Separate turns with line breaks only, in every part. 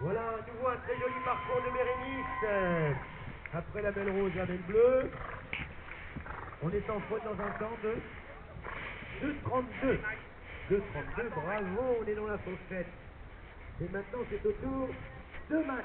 Voilà, à nouveau un très joli parcours de Bérénice. Après la belle rose, la belle bleue. On est en faute dans un temps de 2,32. 2,32, bravo, on est dans la fourchette. Et maintenant, c'est au tour de Max.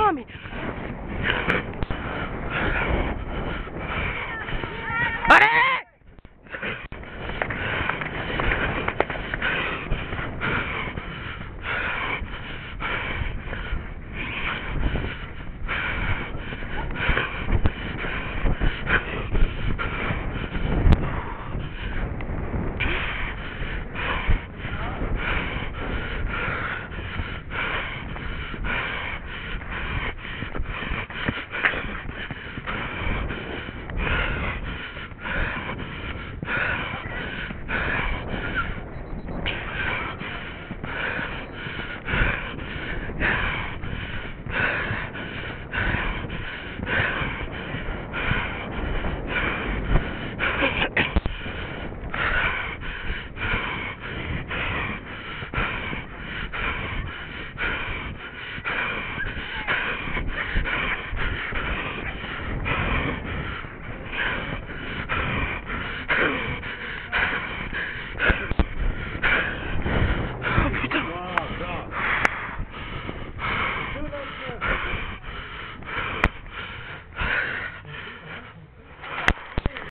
tsunami.